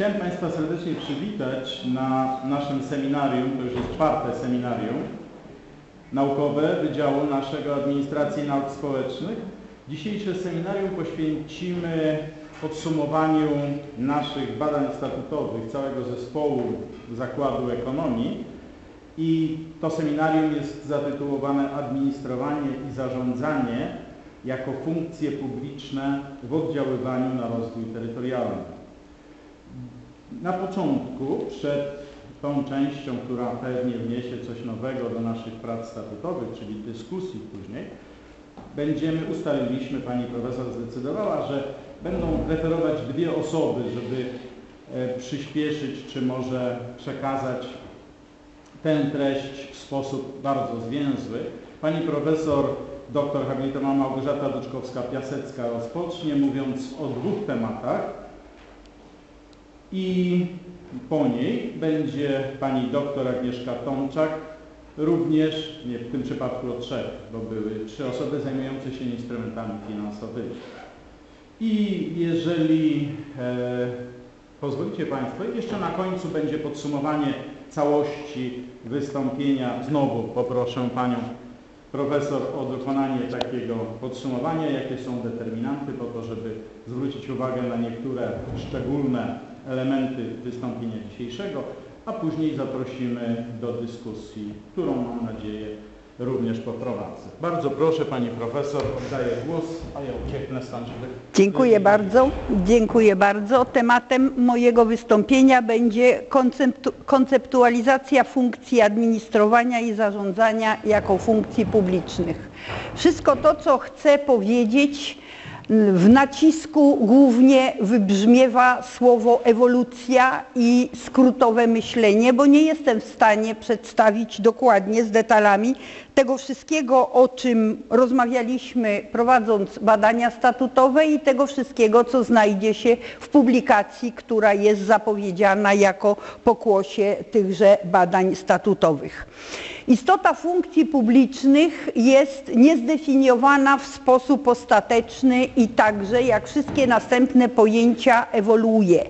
Chciałem Państwa serdecznie przywitać na naszym seminarium, to już jest czwarte seminarium naukowe Wydziału naszego Administracji Nauk Społecznych. Dzisiejsze seminarium poświęcimy podsumowaniu naszych badań statutowych całego zespołu Zakładu Ekonomii i to seminarium jest zatytułowane Administrowanie i zarządzanie jako funkcje publiczne w oddziaływaniu na rozwój terytorialny. Na początku, przed tą częścią, która pewnie wniesie coś nowego do naszych prac statutowych, czyli dyskusji później, będziemy, ustaliliśmy, pani profesor zdecydowała, że będą referować dwie osoby, żeby e, przyspieszyć, czy może przekazać tę treść w sposób bardzo zwięzły. Pani profesor dr habilitowana Małgorzata Duczkowska-Piasecka rozpocznie mówiąc o dwóch tematach i po niej będzie pani dr Agnieszka Tomczak, również, nie w tym przypadku o trzech, bo były trzy osoby zajmujące się instrumentami finansowymi. I jeżeli e, pozwolicie Państwo, jeszcze na końcu będzie podsumowanie całości wystąpienia. Znowu poproszę Panią Profesor o dokonanie takiego podsumowania, jakie są determinanty po to, żeby zwrócić uwagę na niektóre szczególne elementy wystąpienia dzisiejszego, a później zaprosimy do dyskusji, którą mam nadzieję również poprowadzę. Bardzo proszę Pani Profesor, oddaję głos, a ja ucieknę żeby... Dziękuję bardzo. Dziękuję bardzo. Tematem mojego wystąpienia będzie konceptu, konceptualizacja funkcji administrowania i zarządzania jako funkcji publicznych. Wszystko to, co chcę powiedzieć, w nacisku głównie wybrzmiewa słowo ewolucja i skrótowe myślenie, bo nie jestem w stanie przedstawić dokładnie z detalami tego wszystkiego, o czym rozmawialiśmy prowadząc badania statutowe i tego wszystkiego, co znajdzie się w publikacji, która jest zapowiedziana jako pokłosie tychże badań statutowych. Istota funkcji publicznych jest niezdefiniowana w sposób ostateczny i także, jak wszystkie następne pojęcia, ewoluuje.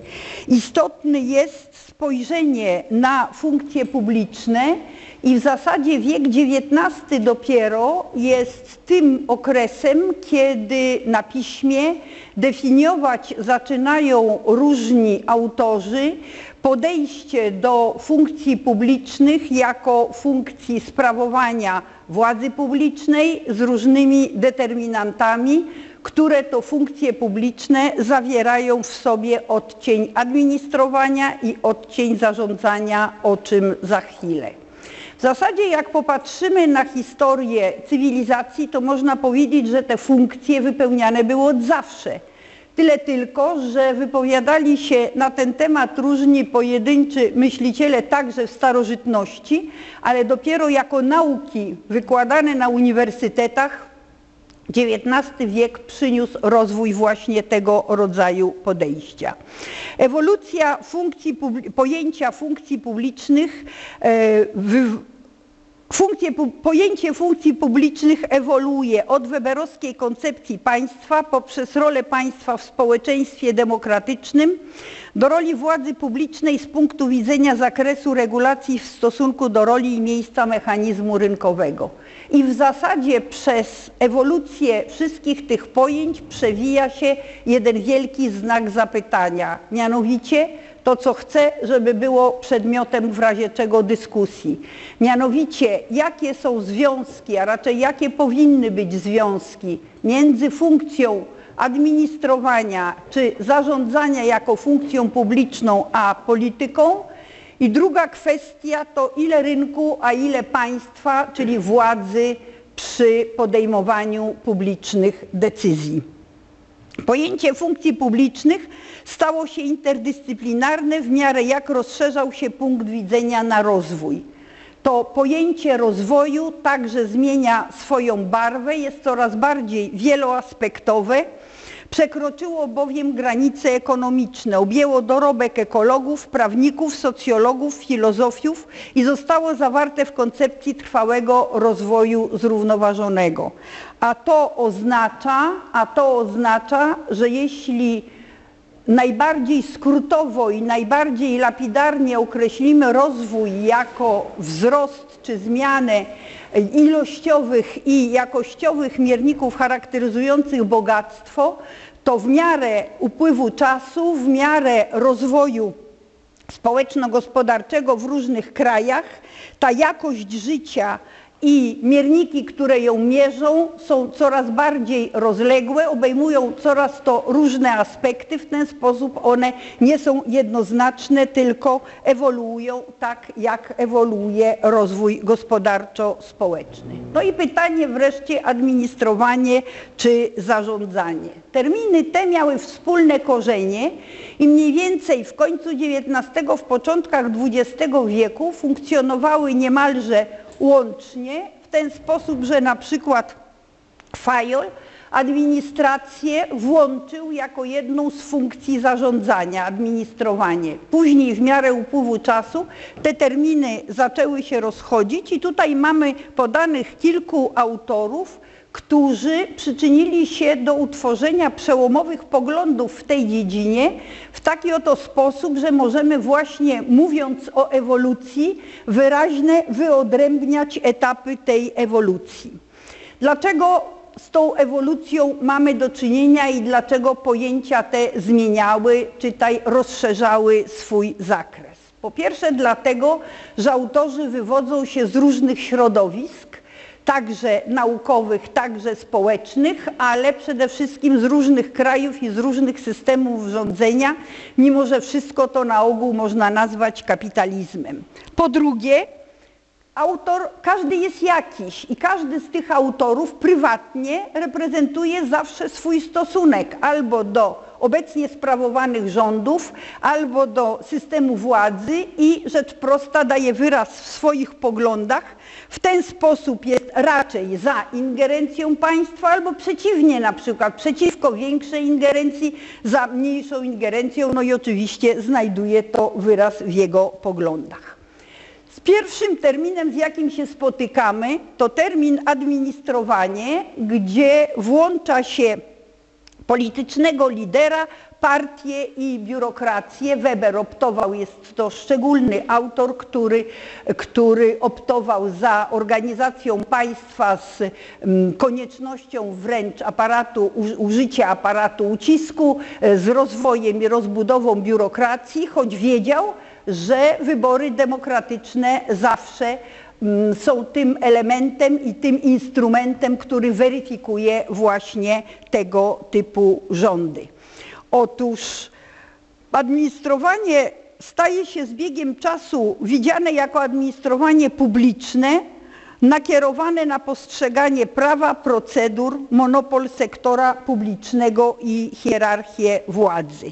Istotny jest spojrzenie na funkcje publiczne i w zasadzie wiek XIX dopiero jest tym okresem, kiedy na piśmie definiować zaczynają różni autorzy podejście do funkcji publicznych jako funkcji sprawowania władzy publicznej z różnymi determinantami, które to funkcje publiczne zawierają w sobie odcień administrowania i odcień zarządzania, o czym za chwilę. W zasadzie jak popatrzymy na historię cywilizacji, to można powiedzieć, że te funkcje wypełniane były od zawsze. Tyle tylko, że wypowiadali się na ten temat różni pojedynczy myśliciele także w starożytności, ale dopiero jako nauki wykładane na uniwersytetach XIX wiek przyniósł rozwój właśnie tego rodzaju podejścia. Ewolucja funkcji, pojęcia funkcji publicznych e, Funkcje, pojęcie funkcji publicznych ewoluuje od weberowskiej koncepcji państwa poprzez rolę państwa w społeczeństwie demokratycznym do roli władzy publicznej z punktu widzenia zakresu regulacji w stosunku do roli i miejsca mechanizmu rynkowego. I w zasadzie przez ewolucję wszystkich tych pojęć przewija się jeden wielki znak zapytania, mianowicie to, co chcę, żeby było przedmiotem w razie czego dyskusji. Mianowicie, jakie są związki, a raczej jakie powinny być związki między funkcją administrowania czy zarządzania jako funkcją publiczną, a polityką. I druga kwestia to ile rynku, a ile państwa, czyli władzy przy podejmowaniu publicznych decyzji. Pojęcie funkcji publicznych stało się interdyscyplinarne w miarę jak rozszerzał się punkt widzenia na rozwój. To pojęcie rozwoju także zmienia swoją barwę, jest coraz bardziej wieloaspektowe, Przekroczyło bowiem granice ekonomiczne, objęło dorobek ekologów, prawników, socjologów, filozofów i zostało zawarte w koncepcji trwałego rozwoju zrównoważonego. A to oznacza, a to oznacza, że jeśli najbardziej skrótowo i najbardziej lapidarnie określimy rozwój jako wzrost czy zmianę ilościowych i jakościowych mierników charakteryzujących bogactwo, to w miarę upływu czasu, w miarę rozwoju społeczno-gospodarczego w różnych krajach, ta jakość życia i mierniki, które ją mierzą, są coraz bardziej rozległe, obejmują coraz to różne aspekty. W ten sposób one nie są jednoznaczne, tylko ewoluują tak, jak ewoluuje rozwój gospodarczo-społeczny. No i pytanie wreszcie administrowanie czy zarządzanie. Terminy te miały wspólne korzenie i mniej więcej w końcu XIX, w początkach XX wieku funkcjonowały niemalże łącznie w ten sposób, że na przykład Fajol administrację włączył jako jedną z funkcji zarządzania, administrowanie. Później w miarę upływu czasu te terminy zaczęły się rozchodzić i tutaj mamy podanych kilku autorów, którzy przyczynili się do utworzenia przełomowych poglądów w tej dziedzinie w taki oto sposób, że możemy właśnie mówiąc o ewolucji wyraźnie wyodrębniać etapy tej ewolucji. Dlaczego z tą ewolucją mamy do czynienia i dlaczego pojęcia te zmieniały, czytaj rozszerzały swój zakres? Po pierwsze dlatego, że autorzy wywodzą się z różnych środowisk, także naukowych, także społecznych, ale przede wszystkim z różnych krajów i z różnych systemów rządzenia, mimo że wszystko to na ogół można nazwać kapitalizmem. Po drugie, autor, każdy jest jakiś i każdy z tych autorów prywatnie reprezentuje zawsze swój stosunek albo do obecnie sprawowanych rządów, albo do systemu władzy i rzecz prosta daje wyraz w swoich poglądach. W ten sposób jest raczej za ingerencją państwa, albo przeciwnie, na przykład przeciwko większej ingerencji, za mniejszą ingerencją, no i oczywiście znajduje to wyraz w jego poglądach. Z pierwszym terminem, z jakim się spotykamy, to termin administrowanie, gdzie włącza się politycznego lidera, partię i biurokrację. Weber optował, jest to szczególny autor, który, który optował za organizacją państwa z mm, koniecznością wręcz aparatu, użycia aparatu ucisku, e, z rozwojem i rozbudową biurokracji, choć wiedział, że wybory demokratyczne zawsze są tym elementem i tym instrumentem, który weryfikuje właśnie tego typu rządy. Otóż administrowanie staje się z biegiem czasu widziane jako administrowanie publiczne, nakierowane na postrzeganie prawa, procedur, monopol sektora publicznego i hierarchię władzy.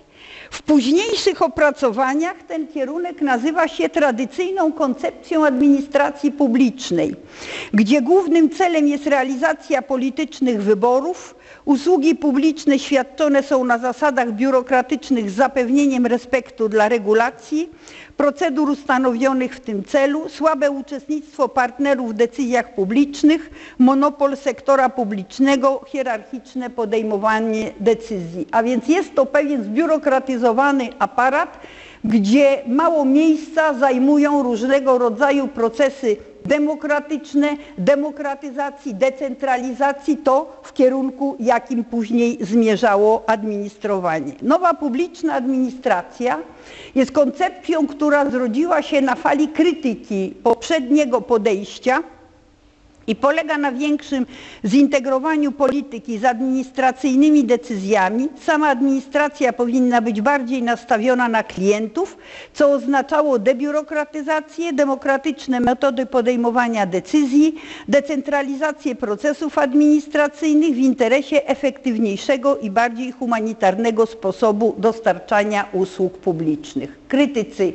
W późniejszych opracowaniach ten kierunek nazywa się tradycyjną koncepcją administracji publicznej, gdzie głównym celem jest realizacja politycznych wyborów, usługi publiczne świadczone są na zasadach biurokratycznych z zapewnieniem respektu dla regulacji, procedur ustanowionych w tym celu, słabe uczestnictwo partnerów w decyzjach publicznych, monopol sektora publicznego, hierarchiczne podejmowanie decyzji. A więc jest to pewien zbiurokratyzowany aparat, gdzie mało miejsca zajmują różnego rodzaju procesy demokratyczne, demokratyzacji, decentralizacji, to w kierunku, jakim później zmierzało administrowanie. Nowa publiczna administracja jest koncepcją, która zrodziła się na fali krytyki poprzedniego podejścia, i polega na większym zintegrowaniu polityki z administracyjnymi decyzjami. Sama administracja powinna być bardziej nastawiona na klientów, co oznaczało debiurokratyzację, demokratyczne metody podejmowania decyzji, decentralizację procesów administracyjnych w interesie efektywniejszego i bardziej humanitarnego sposobu dostarczania usług publicznych. Krytycy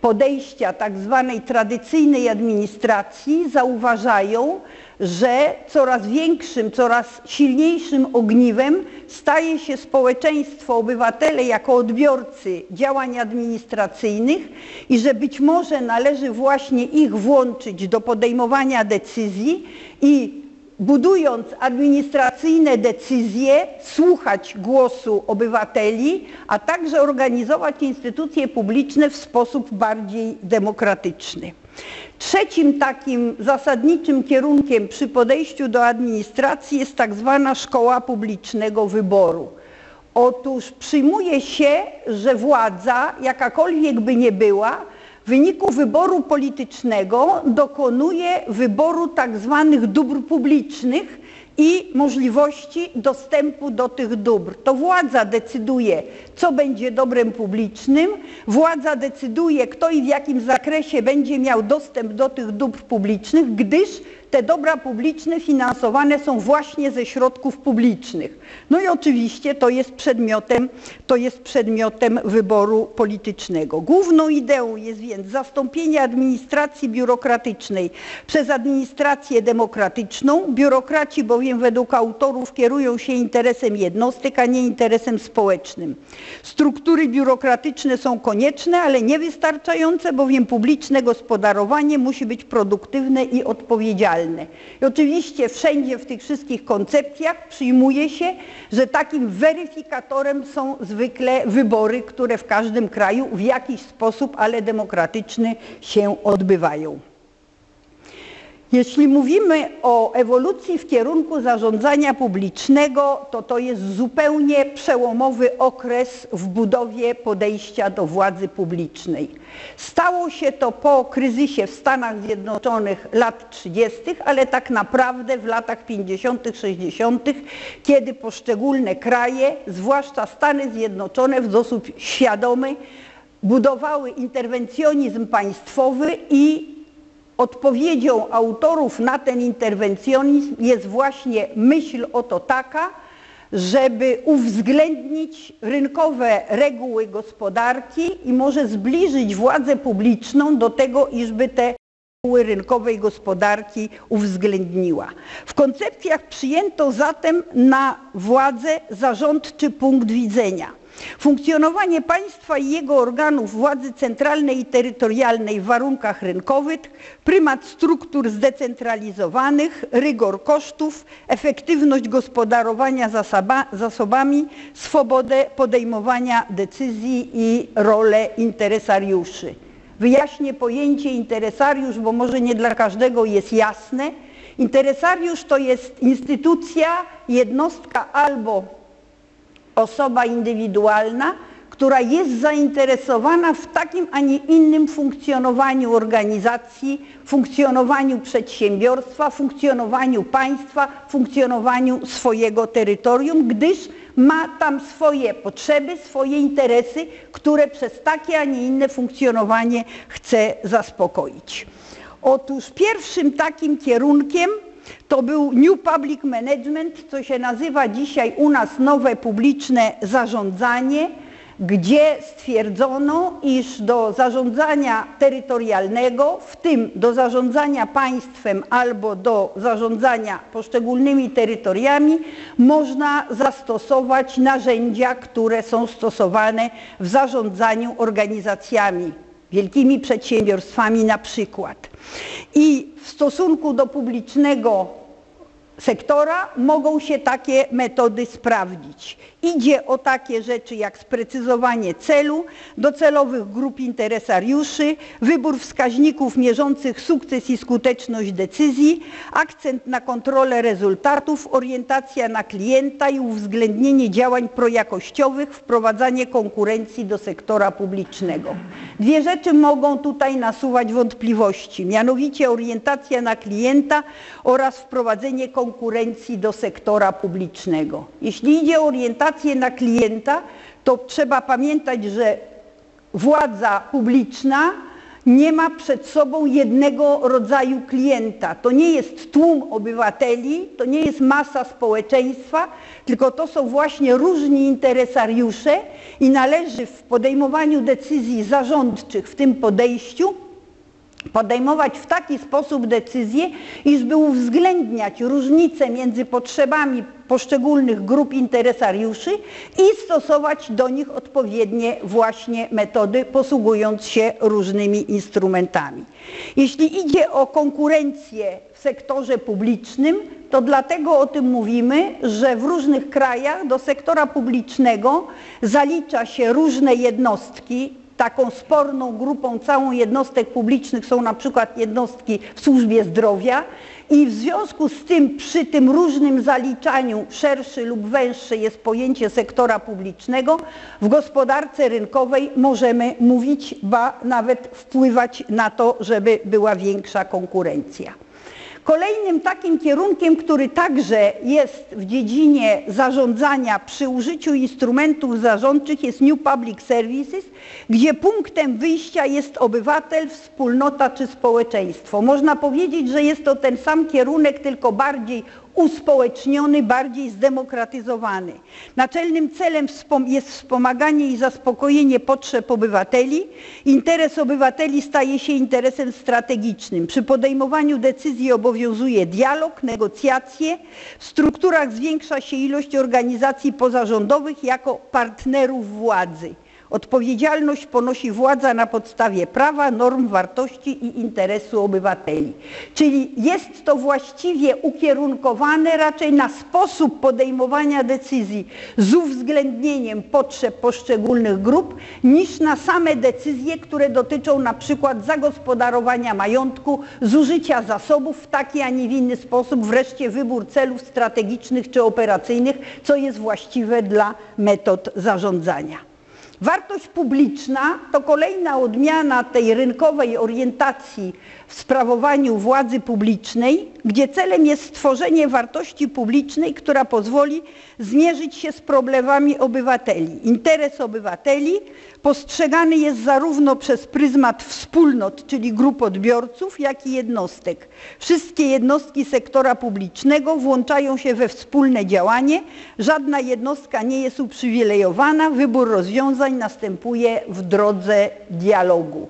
podejścia tak zwanej tradycyjnej administracji zauważają, że coraz większym, coraz silniejszym ogniwem staje się społeczeństwo, obywatele jako odbiorcy działań administracyjnych i że być może należy właśnie ich włączyć do podejmowania decyzji i budując administracyjne decyzje, słuchać głosu obywateli, a także organizować instytucje publiczne w sposób bardziej demokratyczny. Trzecim takim zasadniczym kierunkiem przy podejściu do administracji jest tak zwana szkoła publicznego wyboru. Otóż przyjmuje się, że władza, jakakolwiek by nie była, wyniku wyboru politycznego dokonuje wyboru tak zwanych dóbr publicznych i możliwości dostępu do tych dóbr. To władza decyduje, co będzie dobrem publicznym, władza decyduje, kto i w jakim zakresie będzie miał dostęp do tych dóbr publicznych, gdyż te dobra publiczne finansowane są właśnie ze środków publicznych. No i oczywiście to jest przedmiotem, to jest przedmiotem wyboru politycznego. Główną ideą jest więc zastąpienie administracji biurokratycznej przez administrację demokratyczną. Biurokraci bowiem według autorów kierują się interesem jednostek, a nie interesem społecznym. Struktury biurokratyczne są konieczne, ale niewystarczające, bowiem publiczne gospodarowanie musi być produktywne i odpowiedzialne. I oczywiście wszędzie w tych wszystkich koncepcjach przyjmuje się, że takim weryfikatorem są zwykle wybory, które w każdym kraju w jakiś sposób, ale demokratyczny się odbywają. Jeśli mówimy o ewolucji w kierunku zarządzania publicznego, to to jest zupełnie przełomowy okres w budowie podejścia do władzy publicznej. Stało się to po kryzysie w Stanach Zjednoczonych lat 30., ale tak naprawdę w latach 50., 60., kiedy poszczególne kraje, zwłaszcza Stany Zjednoczone w sposób świadomy budowały interwencjonizm państwowy i odpowiedzią autorów na ten interwencjonizm jest właśnie myśl oto taka, żeby uwzględnić rynkowe reguły gospodarki i może zbliżyć władzę publiczną do tego, iżby te reguły rynkowej gospodarki uwzględniła. W koncepcjach przyjęto zatem na władzę zarządczy punkt widzenia. Funkcjonowanie państwa i jego organów władzy centralnej i terytorialnej w warunkach rynkowych, prymat struktur zdecentralizowanych, rygor kosztów, efektywność gospodarowania zasobami, swobodę podejmowania decyzji i rolę interesariuszy. Wyjaśnię pojęcie interesariusz, bo może nie dla każdego jest jasne. Interesariusz to jest instytucja, jednostka albo osoba indywidualna, która jest zainteresowana w takim, a nie innym funkcjonowaniu organizacji, funkcjonowaniu przedsiębiorstwa, funkcjonowaniu państwa, funkcjonowaniu swojego terytorium, gdyż ma tam swoje potrzeby, swoje interesy, które przez takie, a nie inne funkcjonowanie chce zaspokoić. Otóż pierwszym takim kierunkiem to był New Public Management, co się nazywa dzisiaj u nas nowe publiczne zarządzanie, gdzie stwierdzono, iż do zarządzania terytorialnego, w tym do zarządzania państwem albo do zarządzania poszczególnymi terytoriami, można zastosować narzędzia, które są stosowane w zarządzaniu organizacjami wielkimi przedsiębiorstwami na przykład. I w stosunku do publicznego sektora mogą się takie metody sprawdzić. Idzie o takie rzeczy jak sprecyzowanie celu, docelowych grup interesariuszy, wybór wskaźników mierzących sukces i skuteczność decyzji, akcent na kontrolę rezultatów, orientacja na klienta i uwzględnienie działań projakościowych, wprowadzanie konkurencji do sektora publicznego. Dwie rzeczy mogą tutaj nasuwać wątpliwości, mianowicie orientacja na klienta oraz wprowadzenie konkurencji do sektora publicznego. Jeśli idzie o orientację na klienta, to trzeba pamiętać, że władza publiczna nie ma przed sobą jednego rodzaju klienta. To nie jest tłum obywateli, to nie jest masa społeczeństwa, tylko to są właśnie różni interesariusze i należy w podejmowaniu decyzji zarządczych w tym podejściu podejmować w taki sposób decyzje, iż by uwzględniać różnice między potrzebami poszczególnych grup interesariuszy i stosować do nich odpowiednie właśnie metody, posługując się różnymi instrumentami. Jeśli idzie o konkurencję w sektorze publicznym, to dlatego o tym mówimy, że w różnych krajach do sektora publicznego zalicza się różne jednostki, taką sporną grupą całą jednostek publicznych są na przykład jednostki w służbie zdrowia i w związku z tym przy tym różnym zaliczaniu szerszy lub węższy jest pojęcie sektora publicznego, w gospodarce rynkowej możemy mówić, ba nawet wpływać na to, żeby była większa konkurencja. Kolejnym takim kierunkiem, który także jest w dziedzinie zarządzania przy użyciu instrumentów zarządczych jest New Public Services, gdzie punktem wyjścia jest obywatel, wspólnota czy społeczeństwo. Można powiedzieć, że jest to ten sam kierunek, tylko bardziej uspołeczniony, bardziej zdemokratyzowany. Naczelnym celem jest wspomaganie i zaspokojenie potrzeb obywateli. Interes obywateli staje się interesem strategicznym. Przy podejmowaniu decyzji obowiązuje dialog, negocjacje. W strukturach zwiększa się ilość organizacji pozarządowych jako partnerów władzy. Odpowiedzialność ponosi władza na podstawie prawa, norm, wartości i interesu obywateli. Czyli jest to właściwie ukierunkowane raczej na sposób podejmowania decyzji z uwzględnieniem potrzeb poszczególnych grup, niż na same decyzje, które dotyczą na przykład zagospodarowania majątku, zużycia zasobów w taki, a nie w inny sposób, wreszcie wybór celów strategicznych czy operacyjnych, co jest właściwe dla metod zarządzania. Wartość publiczna to kolejna odmiana tej rynkowej orientacji w sprawowaniu władzy publicznej, gdzie celem jest stworzenie wartości publicznej, która pozwoli zmierzyć się z problemami obywateli. Interes obywateli postrzegany jest zarówno przez pryzmat wspólnot, czyli grup odbiorców, jak i jednostek. Wszystkie jednostki sektora publicznego włączają się we wspólne działanie, żadna jednostka nie jest uprzywilejowana, wybór rozwiązań następuje w drodze dialogu.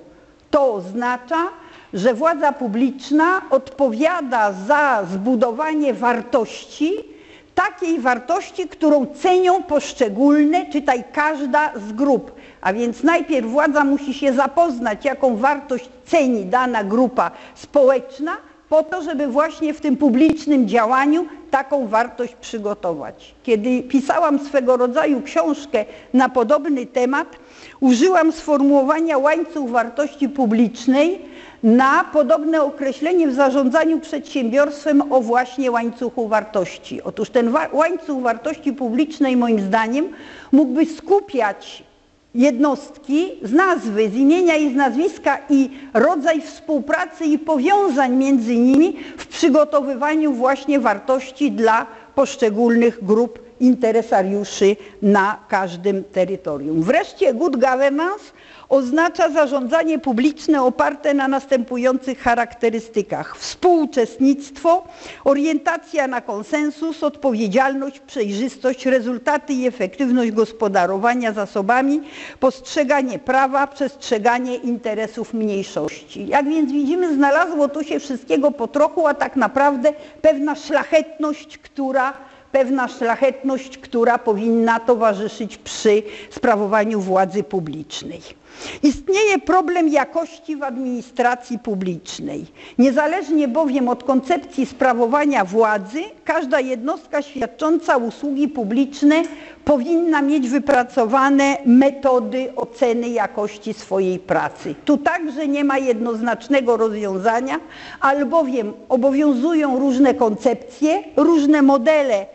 To oznacza, że władza publiczna odpowiada za zbudowanie wartości, takiej wartości, którą cenią poszczególne, czytaj każda z grup. A więc najpierw władza musi się zapoznać, jaką wartość ceni dana grupa społeczna, po to, żeby właśnie w tym publicznym działaniu taką wartość przygotować. Kiedy pisałam swego rodzaju książkę na podobny temat, użyłam sformułowania łańcuch wartości publicznej, na podobne określenie w zarządzaniu przedsiębiorstwem o właśnie łańcuchu wartości. Otóż ten łańcuch wartości publicznej moim zdaniem mógłby skupiać jednostki z nazwy, z imienia i z nazwiska i rodzaj współpracy i powiązań między nimi w przygotowywaniu właśnie wartości dla poszczególnych grup interesariuszy na każdym terytorium. Wreszcie good governance oznacza zarządzanie publiczne oparte na następujących charakterystykach. Współuczestnictwo, orientacja na konsensus, odpowiedzialność, przejrzystość, rezultaty i efektywność gospodarowania zasobami, postrzeganie prawa, przestrzeganie interesów mniejszości. Jak więc widzimy, znalazło tu się wszystkiego po trochu, a tak naprawdę pewna szlachetność, która pewna szlachetność, która powinna towarzyszyć przy sprawowaniu władzy publicznej. Istnieje problem jakości w administracji publicznej. Niezależnie bowiem od koncepcji sprawowania władzy, każda jednostka świadcząca usługi publiczne powinna mieć wypracowane metody oceny jakości swojej pracy. Tu także nie ma jednoznacznego rozwiązania, albowiem obowiązują różne koncepcje, różne modele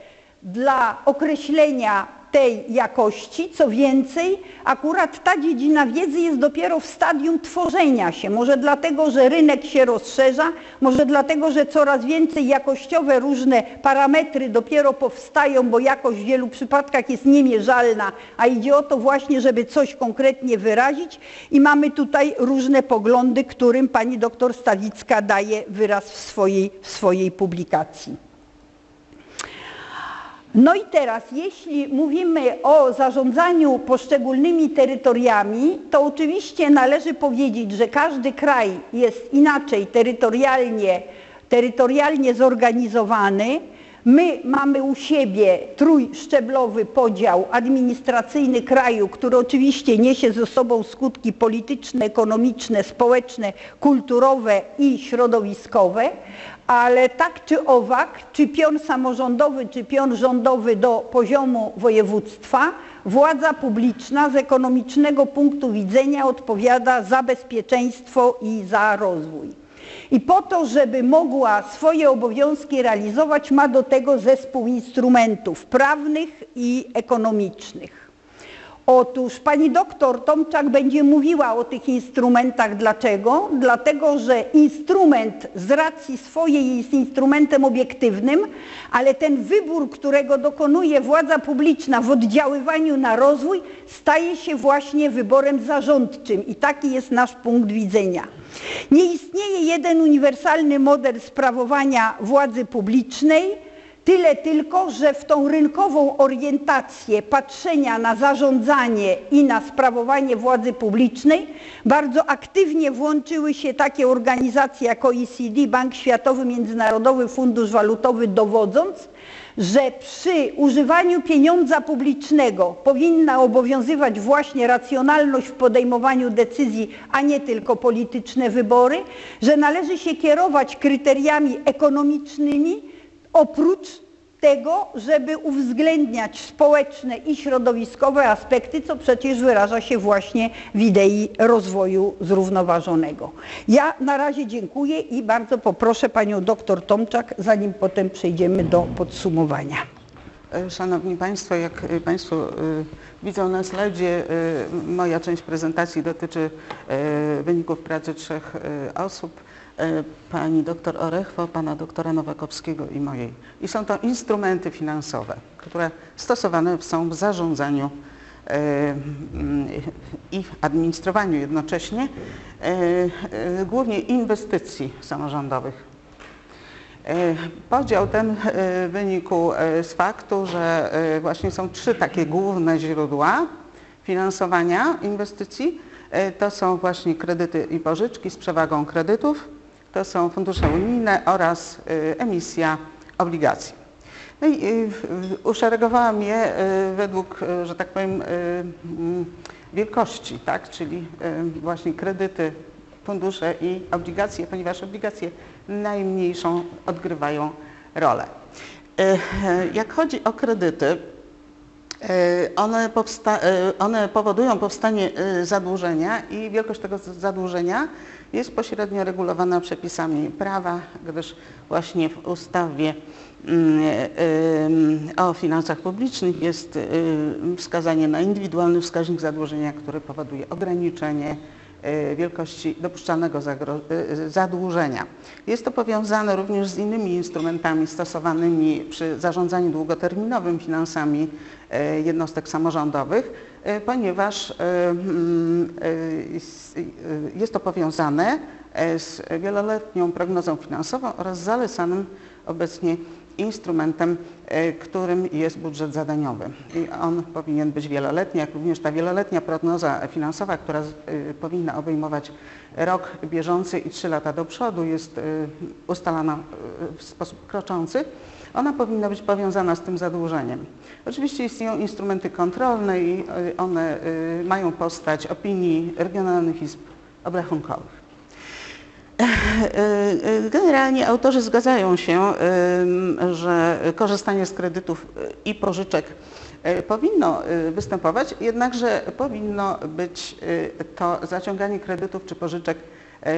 dla określenia tej jakości. Co więcej, akurat ta dziedzina wiedzy jest dopiero w stadium tworzenia się. Może dlatego, że rynek się rozszerza, może dlatego, że coraz więcej jakościowe różne parametry dopiero powstają, bo jakość w wielu przypadkach jest niemierzalna, a idzie o to właśnie, żeby coś konkretnie wyrazić i mamy tutaj różne poglądy, którym pani doktor Stawicka daje wyraz w swojej, w swojej publikacji. No i teraz, jeśli mówimy o zarządzaniu poszczególnymi terytoriami, to oczywiście należy powiedzieć, że każdy kraj jest inaczej terytorialnie, terytorialnie zorganizowany. My mamy u siebie trójszczeblowy podział administracyjny kraju, który oczywiście niesie ze sobą skutki polityczne, ekonomiczne, społeczne, kulturowe i środowiskowe, ale tak czy owak, czy pion samorządowy, czy pion rządowy do poziomu województwa, władza publiczna z ekonomicznego punktu widzenia odpowiada za bezpieczeństwo i za rozwój. I po to, żeby mogła swoje obowiązki realizować, ma do tego zespół instrumentów prawnych i ekonomicznych. Otóż pani doktor Tomczak będzie mówiła o tych instrumentach. Dlaczego? Dlatego, że instrument z racji swojej jest instrumentem obiektywnym, ale ten wybór, którego dokonuje władza publiczna w oddziaływaniu na rozwój, staje się właśnie wyborem zarządczym i taki jest nasz punkt widzenia. Nie istnieje jeden uniwersalny model sprawowania władzy publicznej, Tyle tylko, że w tą rynkową orientację patrzenia na zarządzanie i na sprawowanie władzy publicznej bardzo aktywnie włączyły się takie organizacje jak OECD, Bank Światowy, Międzynarodowy Fundusz Walutowy, dowodząc, że przy używaniu pieniądza publicznego powinna obowiązywać właśnie racjonalność w podejmowaniu decyzji, a nie tylko polityczne wybory, że należy się kierować kryteriami ekonomicznymi, oprócz tego, żeby uwzględniać społeczne i środowiskowe aspekty, co przecież wyraża się właśnie w idei rozwoju zrównoważonego. Ja na razie dziękuję i bardzo poproszę panią doktor Tomczak, zanim potem przejdziemy do podsumowania. E, Szanowni Państwo, jak e, Państwo e, widzą na slajdzie, moja część prezentacji dotyczy wyników pracy trzech osób. Pani doktor Orechwo, pana doktora Nowakowskiego i mojej. I są to instrumenty finansowe, które stosowane są w zarządzaniu i w administrowaniu jednocześnie, głównie inwestycji samorządowych E, podział ten e, wynikł e, z faktu, że właśnie są trzy takie główne źródła finansowania inwestycji. To są właśnie kredyty i pożyczki z przewagą kredytów, to są fundusze unijne oraz emisja obligacji. No i uszeregowałam je według, że tak powiem, wielkości, tak? czyli właśnie kredyty fundusze i obligacje, ponieważ obligacje najmniejszą odgrywają rolę. Jak chodzi o kredyty, one, one, powodują powstanie zadłużenia i wielkość tego zadłużenia jest pośrednio regulowana przepisami prawa, gdyż właśnie w ustawie mm, o finansach publicznych jest wskazanie na indywidualny wskaźnik zadłużenia, który powoduje ograniczenie E, wielkości dopuszczalnego e, zadłużenia. Jest to powiązane również z innymi instrumentami stosowanymi przy zarządzaniu długoterminowym finansami e, jednostek samorządowych, ponieważ mm, jest to powiązane z wieloletnią prognozą finansową oraz zalecanym obecnie instrumentem, e, którym jest budżet zadaniowy. I on powinien być wieloletni, jak również ta wieloletnia prognoza finansowa, która e, powinna obejmować rok bieżący i trzy lata do przodu, jest e, ustalana w sposób kroczący. Ona powinna być powiązana z tym zadłużeniem. Oczywiście istnieją instrumenty kontrolne i one mają postać opinii regionalnych izb obrachunkowych. Generalnie autorzy zgadzają się, że korzystanie z kredytów i pożyczek e, powinno e, występować, jednakże powinno być e, to zaciąganie kredytów czy pożyczek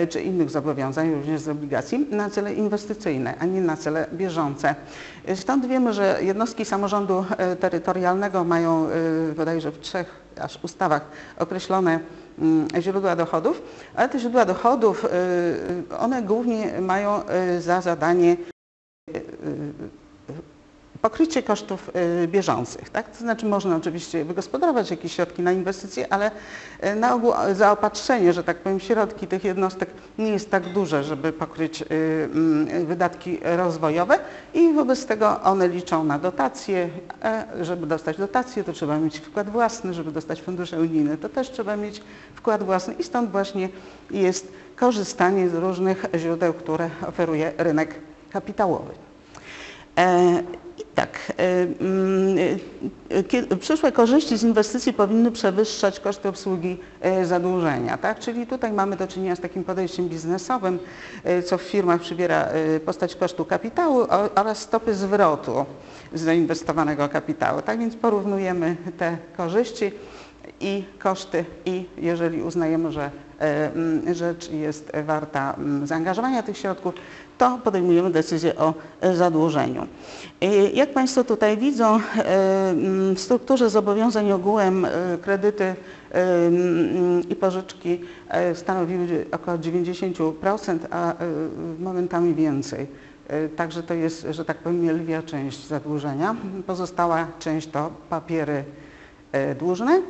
czy innych zobowiązań, również z obligacji, na cele inwestycyjne, a nie na cele bieżące. Stąd wiemy, że jednostki samorządu terytorialnego mają bodajże w trzech aż ustawach określone źródła dochodów, ale te źródła dochodów, y, y, one głównie mają y, za zadanie pokrycie kosztów y, bieżących. Tak? To znaczy można oczywiście wygospodarować jakieś środki na inwestycje, ale y, na ogół zaopatrzenie, że tak powiem, środki tych jednostek nie jest tak duże, żeby pokryć y, mm, wydatki rozwojowe i wobec tego one liczą na dotacje. E, Żeby dostać dotacje, to trzeba mieć wkład własny, żeby dostać fundusze unijne, to też trzeba mieć wkład własny i stąd właśnie jest korzystanie z różnych źródeł, które oferuje rynek kapitałowy. Tak, e, mm, kie- przyszłe korzyści z inwestycji powinny przewyższać koszty obsługi e, zadłużenia, tak? Czyli tutaj mamy do czynienia z takim podejściem biznesowym, co w firmach przybiera postać kosztu kapitału oraz stopy zwrotu zainwestowanego kapitału. Tak więc porównujemy te korzyści i koszty i jeżeli uznajemy, że mm, rzecz jest warta mm, zaangażowania tych środków, to podejmujemy decyzję o e, zadłużeniu. E, Jak Państwo tutaj widzą, e, w strukturze zobowiązań ogółem kredyty i pożyczki stanowiły około 90%, a momentami więcej. Także to jest, że tak powiem, lwia część zadłużenia. Pozostała część to papiery dłużne,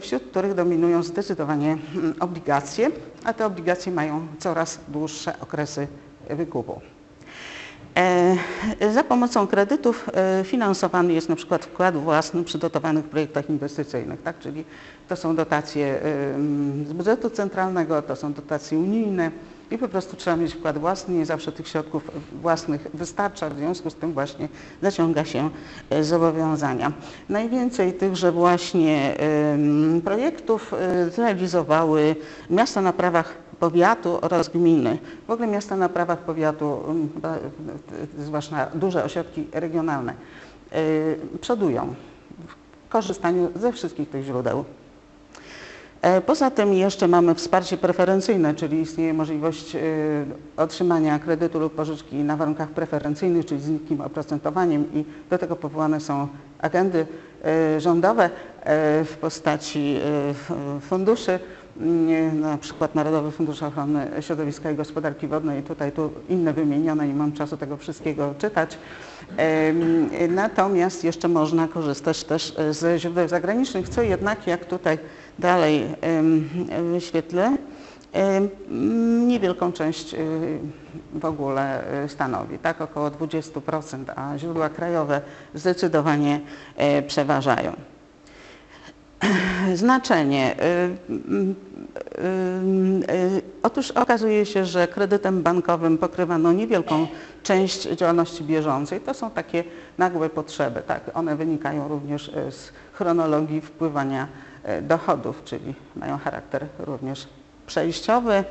wśród których dominują zdecydowanie obligacje, a te obligacje mają coraz dłuższe okresy wykupu. E, Za pomocą kredytów e, finansowany jest na przykład wkład własny przy dotowanych projektach inwestycyjnych, tak? czyli to są dotacje e, z budżetu centralnego, to są dotacje unijne i po prostu trzeba mieć wkład własny, nie zawsze tych środków własnych wystarcza, w związku z tym właśnie zaciąga się zobowiązania. Najwięcej tychże właśnie projektów zrealizowały miasta na prawach powiatu oraz gminy. W ogóle miasta na prawach powiatu, mm, zwłaszcza duże ośrodki regionalne, e, przodują w korzystaniu ze wszystkich tych źródeł. E, Poza tym jeszcze mamy wsparcie preferencyjne, czyli istnieje możliwość e, otrzymania kredytu lub pożyczki na warunkach preferencyjnych, czyli z niskim oprocentowaniem i do tego powołane są agendy e, rządowe w postaci funduszy, na przykład Narodowy Fundusz Ochrony Środowiska i Gospodarki Wodnej, tutaj tu inne wymienione, nie mam czasu tego wszystkiego czytać. Natomiast jeszcze można korzystać też ze źródeł zagranicznych, co jednak, jak tutaj dalej wyświetlę, niewielką część e, w ogóle e, stanowi, tak około 20%, a źródła krajowe zdecydowanie e, przeważają. Znaczenie. Y, Otóż okazuje się, że kredytem bankowym pokrywano niewielką część działalności bieżącej. To są takie nagłe potrzeby. Tak? One wynikają również y, z chronologii wpływania y, dochodów, czyli mają charakter również przejściowy.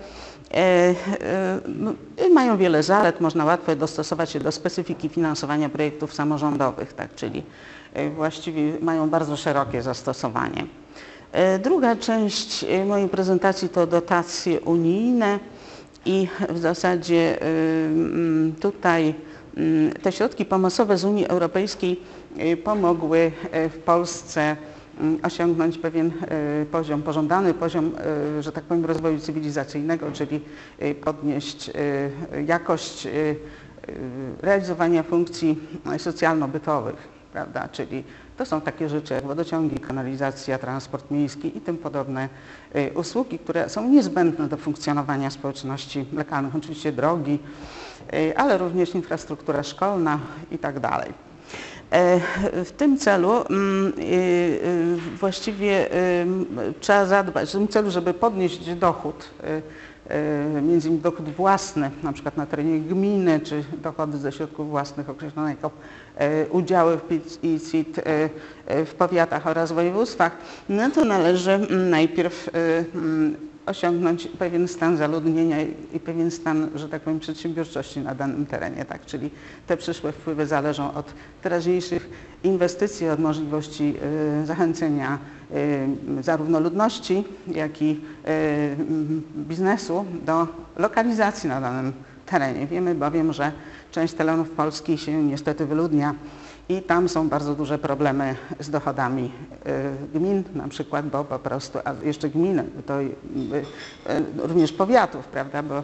No, Mają wiele zalet, można łatwo dostosować się do specyfiki finansowania projektów samorządowych, tak, czyli właściwie mają bardzo szerokie zastosowanie. E, Druga część e, mojej prezentacji to dotacje unijne i w zasadzie e, mm, tutaj mm, te środki pomocowe z Unii Europejskiej pomogły w Polsce mm, osiągnąć pewien poziom, pożądany poziom, że tak powiem, rozwoju cywilizacyjnego, czyli podnieść jakość realizowania funkcji socjalno-bytowych, prawda? Czyli to są takie rzeczy jak wodociągi, kanalizacja, transport miejski i tym podobne e, usługi, które są niezbędne do funkcjonowania społeczności lokalnych. Oczywiście drogi, e, ale również infrastruktura szkolna i tak dalej. E, W tym celu mm, y, y, właściwie y, trzeba zadbać, w tym celu, żeby podnieść dochód, y, y, między innymi dochód własny, na przykład na terenie gminy, czy dochody ze środków własnych określone jako e, udziały w PIT i CIT e, w powiatach oraz województwach, no to należy mm, najpierw y, mm, osiągnąć pewien stan zaludnienia i- pewien stan, że tak powiem, przedsiębiorczości na danym terenie, tak? Czyli te przyszłe wpływy zależą od teraźniejszych inwestycji, od możliwości y, zachęcenia y, zarówno ludności, jak i y, biznesu do lokalizacji na danym terenie. Wiemy bowiem, że część terenów Polski się niestety wyludnia i tam są bardzo duże problemy z dochodami y, gmin na przykład, bo po prostu, a jeszcze gmin, to y, y, również powiatów, prawda, bo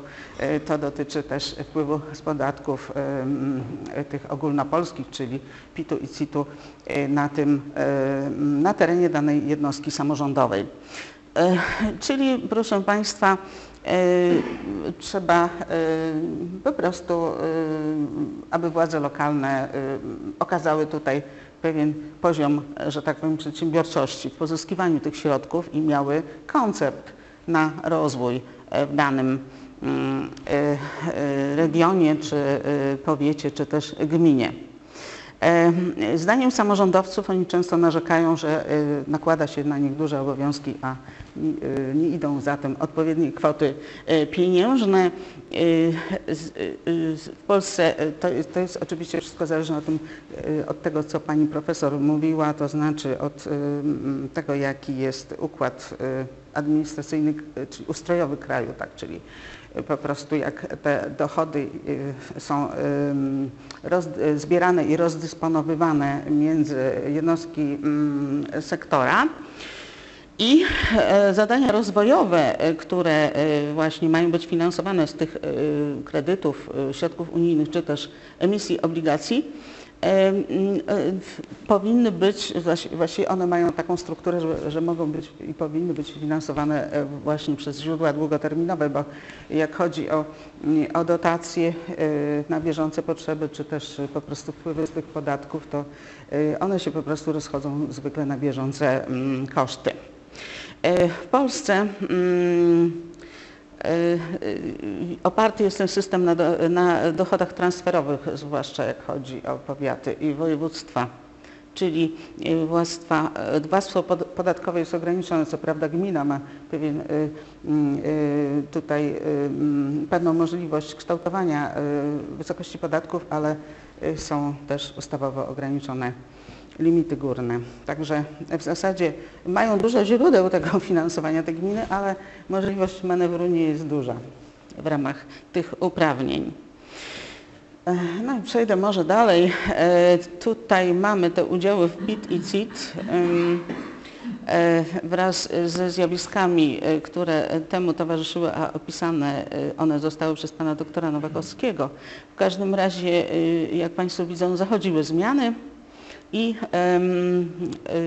to dotyczy też wpływu z podatków tych ogólnopolskich, czyli PIT-u i CIT-u na tym, na terenie danej jednostki samorządowej. Czyli proszę Państwa, trzeba po prostu, aby władze lokalne e, okazały tutaj pewien poziom, że tak powiem, przedsiębiorczości w pozyskiwaniu tych środków i miały koncept na rozwój e, w danym mm, e, e, regionie, czy powiecie, czy też gminie. Zdaniem samorządowców oni często narzekają, że e, nakłada się na nich duże obowiązki, a e, nie idą za tym odpowiednie kwoty e, pieniężne. W Polsce to jest, to jest oczywiście wszystko zależne od, tym, od tego, co pani profesor mówiła, to znaczy od tego, jaki jest układ administracyjny, czyli ustrojowy kraju, tak, czyli po prostu jak te dochody y, są zbierane i rozdysponowywane między jednostki mm, sektora. I e, zadania rozwojowe, e, które e, właśnie mają być finansowane z tych kredytów, środków unijnych czy też emisji obligacji, powinny być, właści- właściwie one mają taką strukturę, że, że mogą być i powinny być finansowane e, właśnie przez źródła długoterminowe, bo jak chodzi o, mm, o dotacje e, na bieżące potrzeby, czy też e, po prostu wpływy z tych podatków, to e, one się po prostu rozchodzą zwykle na bieżące mm, koszty. E, W Polsce mm, e, e, oparty jest ten system na, do, na dochodach transferowych, zwłaszcza jak chodzi o powiaty i województwa. Czyli e, władztwa, władztwo pod- podatkowe jest ograniczone, co prawda gmina ma pewien, tutaj mm, pewną możliwość kształtowania wysokości podatków, ale są też ustawowo ograniczone limity górne. Także w zasadzie mają dużo źródeł tego finansowania te gminy, ale możliwość manewru nie jest duża w ramach tych uprawnień. E, No i przejdę może dalej. E, Tutaj mamy te udziały w PIT i CIT e, wraz ze zjawiskami, które temu towarzyszyły, a opisane one zostały przez pana doktora Nowakowskiego. W każdym razie, jak Państwo widzą, zachodziły zmiany i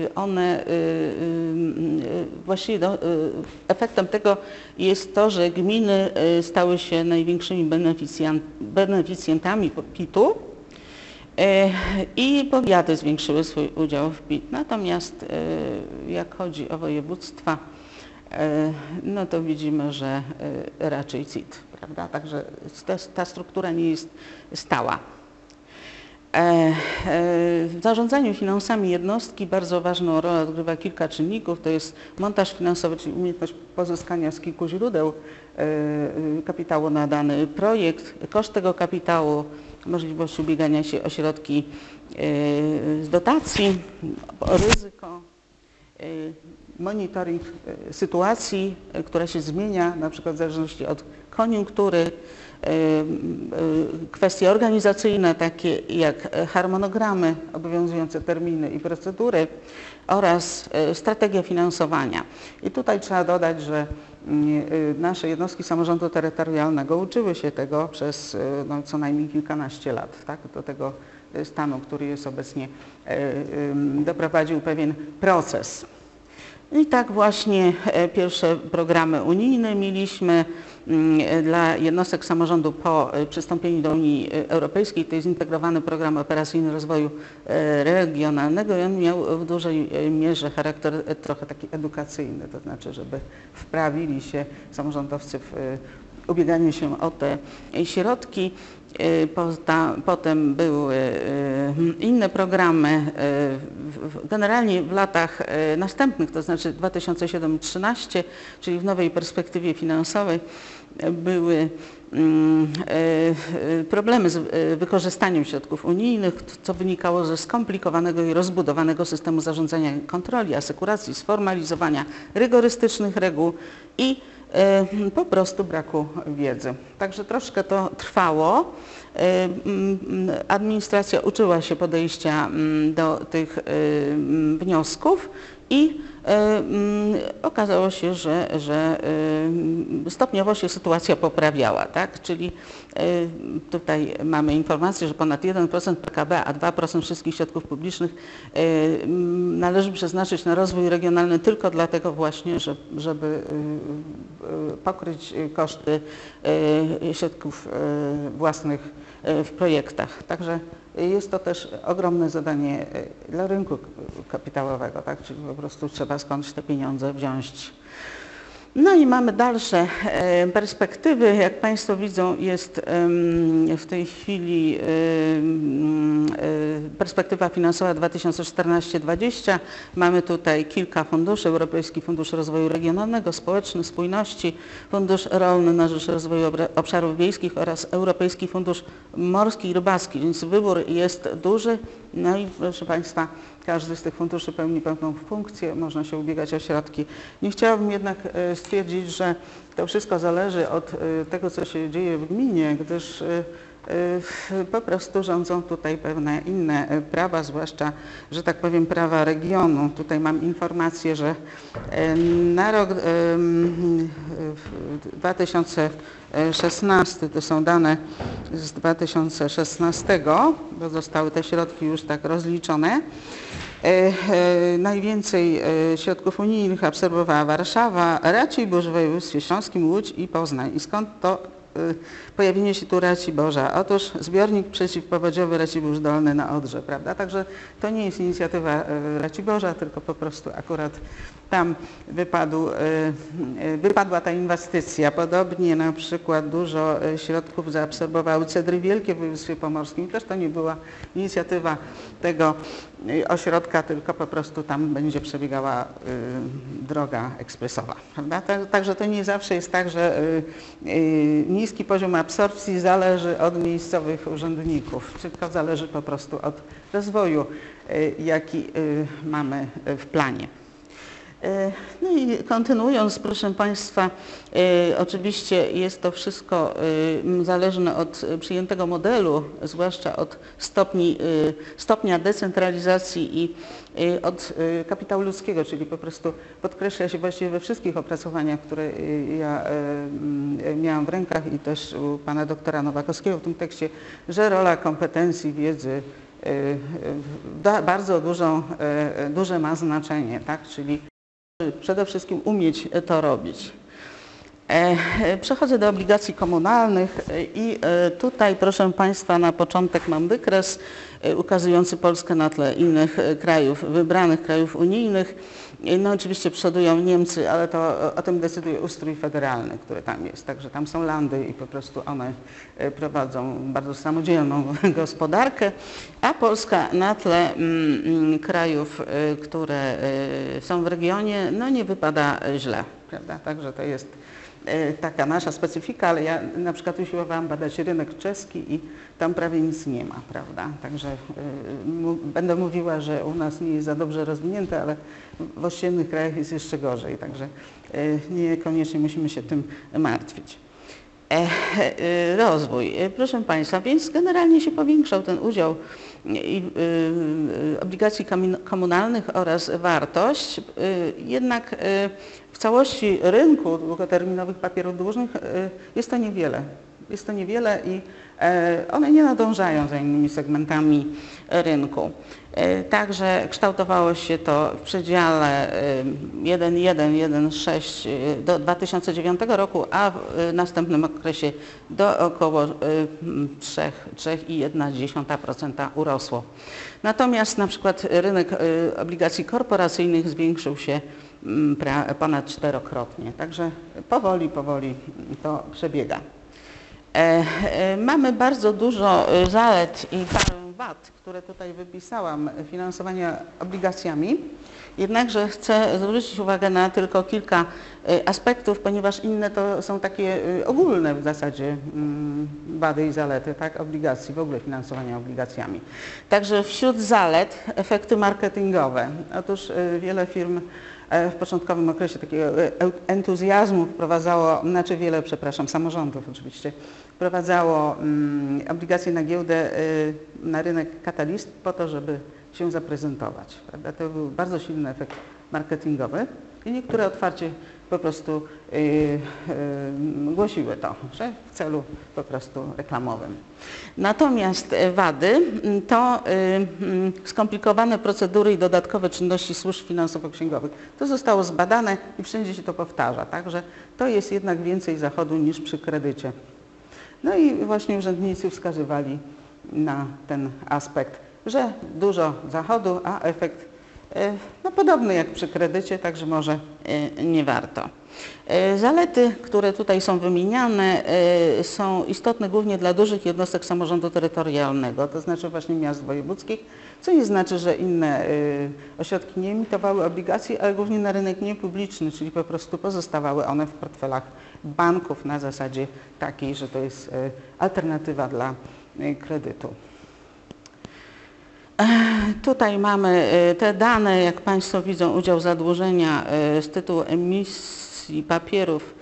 y, one y, y, właściwie no, efektem tego jest to, że gminy stały się największymi beneficjentami PIT-u i powiaty zwiększyły swój udział w PIT. Natomiast jak chodzi o województwa, no to widzimy, że raczej CIT, prawda? Także ta, ta struktura nie jest stała. E, e, W zarządzaniu finansami jednostki bardzo ważną rolę odgrywa kilka czynników. To jest montaż finansowy, czyli umiejętność pozyskania z kilku źródeł e, kapitału na dany projekt, koszt tego kapitału, możliwość ubiegania się o środki z dotacji, ryzyko, monitoring sytuacji, która się zmienia, na przykład w zależności od koniunktury, kwestie organizacyjne, takie jak harmonogramy, obowiązujące terminy i procedury oraz e, strategia finansowania. I tutaj trzeba dodać, że nasze jednostki samorządu terytorialnego uczyły się tego przez no, co najmniej kilkanaście lat, tak, do tego stanu, który jest obecnie, doprowadził pewien proces. I tak właśnie pierwsze programy unijne mieliśmy dla jednostek samorządu po e, przystąpieniu do Unii e, Europejskiej. To jest integrowany program operacyjny rozwoju e, regionalnego i on miał w dużej e, mierze charakter e, trochę taki edukacyjny, to znaczy, żeby wprawili się samorządowcy w e, ubieganie się o te e, środki. E, Potem były e, inne programy. e, Generalnie w latach e, następnych, to znaczy 2007-2013, czyli w nowej perspektywie finansowej, e, były mm, e, e, problemy z e, wykorzystaniem środków unijnych, co wynikało ze skomplikowanego i rozbudowanego systemu zarządzania kontroli, asekuracji, sformalizowania rygorystycznych reguł i po prostu braku wiedzy. Także troszkę to trwało. mm, administracja uczyła się podejścia mm, do tych wniosków i okazało się, że, że y, stopniowo się sytuacja poprawiała, tak? Czyli y, tutaj mamy informację, że ponad 1% PKB, a 2% wszystkich środków publicznych mm, należy przeznaczyć na rozwój regionalny tylko dlatego właśnie, że- żeby pokryć koszty środków własnych w projektach. Także jest to też ogromne zadanie y, dla rynku kapitałowego, tak? czyli po prostu trzeba skądś te pieniądze wziąć. No i mamy dalsze e, perspektywy. Jak Państwo widzą, jest w tej chwili e, perspektywa finansowa 2014-2020. Mamy tutaj kilka funduszy. Europejski Fundusz Rozwoju Regionalnego, Społeczny, Spójności, Fundusz Rolny na rzecz Rozwoju Obszarów Wiejskich oraz Europejski Fundusz Morski i Rybacki, więc wybór jest duży. No i proszę Państwa, każdy z tych funduszy pełni pewną funkcję, można się ubiegać o środki. Nie chciałabym jednak e, stwierdzić, że to wszystko zależy od e, tego, co się dzieje w gminie, gdyż e, po prostu rządzą tutaj pewne inne e, prawa, zwłaszcza, że tak powiem, prawa regionu. Tutaj mam informację, że e, na rok em, w 2016, to są dane z 2016, bo zostały te środki już tak rozliczone, Najwięcej środków unijnych absorbowała Warszawa, Racibórz w województwie śląskim, Łódź i Poznań. I skąd to pojawienie się tu Raciborza? Otóż zbiornik przeciwpowodziowy Racibórz Dolny na Odrze, prawda? Także to nie jest inicjatywa e, Raciborza, tylko po prostu akurat tam wypadł, e, e, wypadła ta inwestycja. Podobnie na przykład dużo e, środków zaabsorbowały Cedry Wielkie w województwie pomorskim. Też to nie była inicjatywa tego y, ośrodka, tylko po prostu tam będzie przebiegała y, droga ekspresowa. Prawda? Tak- Także to nie zawsze jest tak, że y, y, niski poziom absorpcji zależy od miejscowych urzędników, tylko zależy po prostu od rozwoju, y, jaki y, mamy y, w planie. E, No i kontynuując, proszę Państwa, e, oczywiście jest to wszystko e, zależne od przyjętego modelu, zwłaszcza od stopni, stopnia decentralizacji i od kapitału ludzkiego, czyli po prostu podkreśla się właściwie we wszystkich opracowaniach, które ja miałam w rękach i też u pana doktora Nowakowskiego w tym tekście, że rola kompetencji, wiedzy bardzo dużą, duże ma znaczenie, tak? czyli przede wszystkim umieć to robić. E, e, Przechodzę do obligacji komunalnych i e, tutaj proszę Państwa na początek mam wykres ukazujący Polskę na tle innych krajów, wybranych krajów unijnych. E, No oczywiście przodują Niemcy, ale to o- o tym decyduje ustrój federalny, który tam jest. Także tam są landy i po prostu one e, prowadzą bardzo samodzielną gospodarkę, a Polska na tle mm, mm, krajów, e, które e, są w regionie, no nie wypada e, źle, prawda? Także to jest e, taka nasza specyfika, ale ja na przykład usiłowałam badać rynek czeski i tam prawie nic nie ma, prawda? Także e, będę mówiła, że u nas nie jest za dobrze rozwinięte, ale w ościennych krajach jest jeszcze gorzej, także e, niekoniecznie musimy się tym martwić. E, e, rozwój. E, Proszę Państwa, więc generalnie się powiększał ten udział obligacji komunalnych oraz wartość. Jednak w całości rynku długoterminowych papierów dłużnych jest to niewiele. Jest to niewiele i one nie nadążają za innymi segmentami rynku. E, Także kształtowało się to w przedziale e, 1,1-1,6 e, do 2009 roku, a w e, następnym okresie do około e, m, 3, 3,1% urosło. Natomiast na przykład rynek e, obligacji korporacyjnych zwiększył się ponad czterokrotnie. Także powoli, powoli to przebiega. E, e, Mamy bardzo dużo e, zalet i parę wad, które tutaj wypisałam, finansowania obligacjami. Jednakże chcę zwrócić uwagę na tylko kilka aspektów, ponieważ inne to są takie ogólne w zasadzie mm, wady i zalety tak, obligacji, w ogóle finansowania obligacjami. Także wśród zalet efekty marketingowe. Otóż wiele firm w początkowym okresie takiego entuzjazmu wprowadzało, znaczy wiele, przepraszam, samorządów oczywiście, wprowadzało mm, obligacje na giełdę y, na rynek katalist po to, żeby się zaprezentować. Prawda? To był bardzo silny efekt marketingowy i niektóre otwarcie po prostu y, y, głosiły to, że w celu po prostu reklamowym. Natomiast e, wady mm, to y, mm, skomplikowane procedury i dodatkowe czynności służb finansowo-księgowych. To zostało zbadane i wszędzie się to powtarza, także to jest jednak więcej zachodu niż przy kredycie. No i właśnie urzędnicy wskazywali na ten aspekt, że dużo zachodu, a efekt e, no, podobny jak przy kredycie, także może e, nie warto. E, Zalety, które tutaj są wymieniane, są istotne głównie dla dużych jednostek samorządu terytorialnego, to znaczy właśnie miast wojewódzkich, co nie znaczy, że inne ośrodki nie emitowały obligacji, ale głównie na rynek niepubliczny, czyli po prostu pozostawały one w portfelach banków na zasadzie takiej, że to jest e, alternatywa dla e, kredytu. E, Tutaj mamy te dane, jak Państwo widzą, udział zadłużenia z tytułu emisji papierów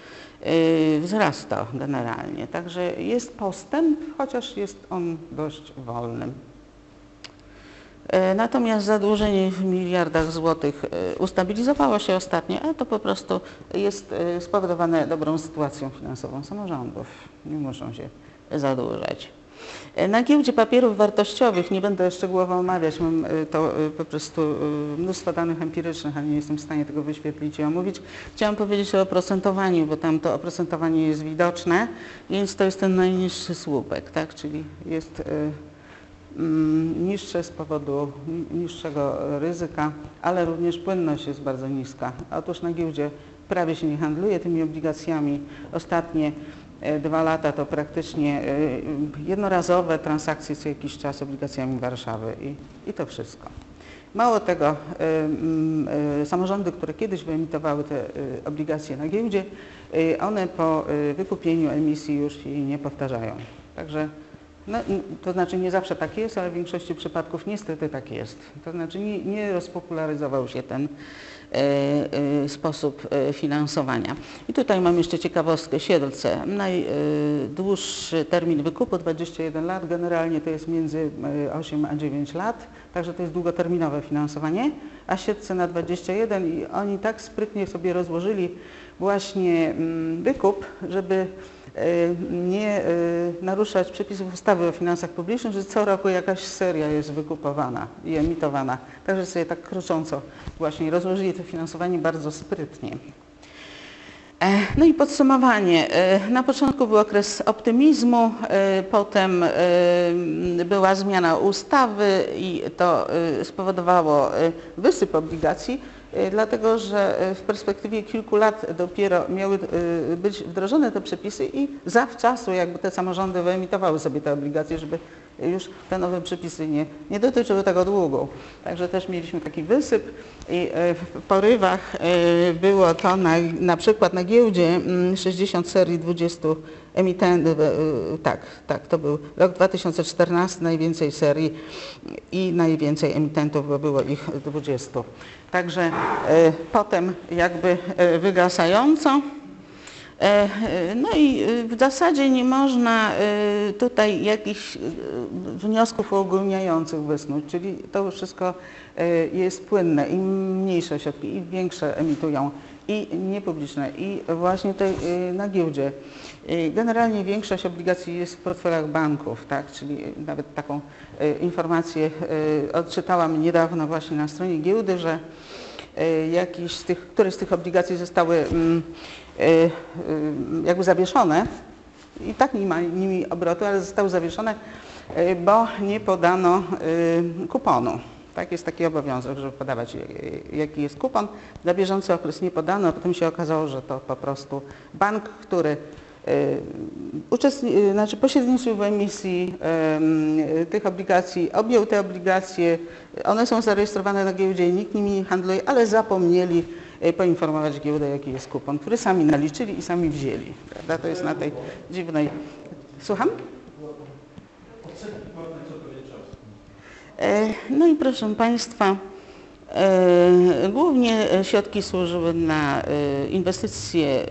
wzrasta generalnie. Także jest postęp, chociaż jest on dość wolny. E, Natomiast zadłużenie w miliardach złotych e, ustabilizowało się ostatnio, ale to po prostu jest e, spowodowane dobrą sytuacją finansową samorządów. Nie muszą się zadłużać. Na giełdzie papierów wartościowych, nie będę szczegółowo omawiać, mam to po prostu mnóstwo danych empirycznych, ale nie jestem w stanie tego wyświetlić i omówić. Chciałam powiedzieć o oprocentowaniu, bo tam to oprocentowanie jest widoczne, więc to jest ten najniższy słupek, tak? czyli jest niższe z powodu ni- niższego ryzyka, ale również płynność jest bardzo niska. Otóż na giełdzie prawie się nie handluje tymi obligacjami. Ostatnie e, dwa lata to praktycznie e, jednorazowe transakcje co jakiś czas obligacjami Warszawy i, i to wszystko. Mało tego, e, mm, samorządy, które kiedyś wyemitowały te obligacje na giełdzie, one po wykupieniu emisji już jej nie powtarzają. Także no, to znaczy nie zawsze tak jest, ale w większości przypadków niestety tak jest. To znaczy nie, nie rozpopularyzował się ten e, e, sposób e, finansowania. I tutaj mam jeszcze ciekawostkę Siedlce. Najdłuższy termin wykupu 21 lat, generalnie to jest między e, 8 a 9 lat, także to jest długoterminowe finansowanie, a Siedlce na 21 i oni tak sprytnie sobie rozłożyli właśnie mm, wykup, żeby e, nie e, naruszać przepisów ustawy o finansach publicznych, że co roku jakaś seria jest wykupowana i emitowana. Także sobie tak krocząco właśnie rozłożyli to finansowanie bardzo sprytnie. E, No i podsumowanie. E, Na początku był okres optymizmu, e, potem była zmiana ustawy i to spowodowało wysyp obligacji, dlatego że e, w perspektywie kilku lat dopiero miały e, być wdrożone te przepisy i zawczasu jakby te samorządy wyemitowały sobie te obligacje, żeby już te nowe przepisy nie, nie dotyczyły tego długu. Także też mieliśmy taki wysyp i w porywach było to na, na przykład na giełdzie mm, 60 serii 20 emitentów, e, tak, tak, to był rok 2014, najwięcej serii i najwięcej emitentów, bo było ich 20. Także e, potem jakby e, wygasająco. E, e, No i e, w zasadzie nie można e, tutaj jakichś e, wniosków uogólniających wysnuć, czyli to wszystko e, jest płynne. Im mniejsze ośrodki, im większe emitują i niepubliczne i właśnie tutaj e, na giełdzie. E, Generalnie większość obligacji jest w portfelach banków, tak? czyli nawet taką informację odczytałam niedawno właśnie na stronie giełdy, że jakiś z tych, któreś z tych obligacji zostały mm, jakby zawieszone i tak nie ma nimi obrotu, ale zostały zawieszone, bo nie podano kuponu. Tak jest taki obowiązek, żeby podawać e, jaki jest kupon. Na bieżący okres nie podano, a potem się okazało, że to po prostu bank, który e, e, znaczy pośredniczył w emisji em, tych obligacji, objął te obligacje, one są zarejestrowane na giełdzie i nikt nimi nie handluje, ale zapomnieli e, poinformować giełdę, jaki jest kupon, który sami naliczyli i sami wzięli. Prawda? To jest na tej dziwnej... Słucham? E, No i proszę Państwa, E, Głównie środki służyły na e, inwestycje e,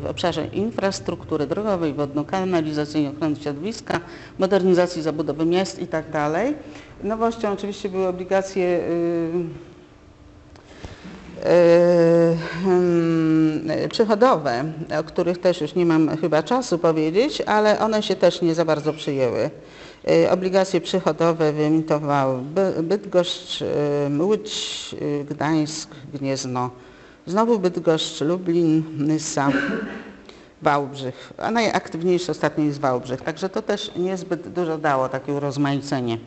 w obszarze infrastruktury drogowej, wodno-kanalizacyjnej, ochrony środowiska, modernizacji zabudowy miast itd. Nowością oczywiście były obligacje e, e, przychodowe, o których też już nie mam chyba czasu powiedzieć, ale one się też nie za bardzo przyjęły. E, Obligacje przychodowe wyemitowały By- Bydgoszcz, e, Łódź, Gdańsk, Gniezno, znowu Bydgoszcz, Lublin, Nysa, Wałbrzych, a najaktywniejszy ostatnio jest Wałbrzych, także to też niezbyt dużo dało takie urozmaicenie.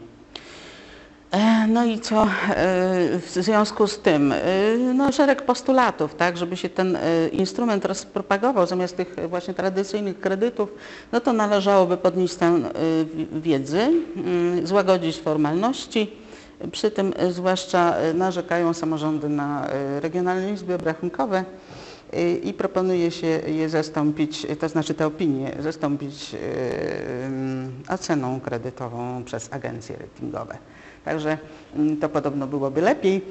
E, No i co e, w związku z tym? E, No szereg postulatów, tak, żeby się ten instrument rozpropagował zamiast tych właśnie tradycyjnych kredytów, no to należałoby podnieść stan wi- wiedzy, mm, złagodzić formalności. Przy tym zwłaszcza narzekają samorządy na regionalne izby obrachunkowe i proponuje się je zastąpić, to znaczy te opinie zastąpić oceną kredytową przez agencje ratingowe. Także mm, to podobno byłoby lepiej.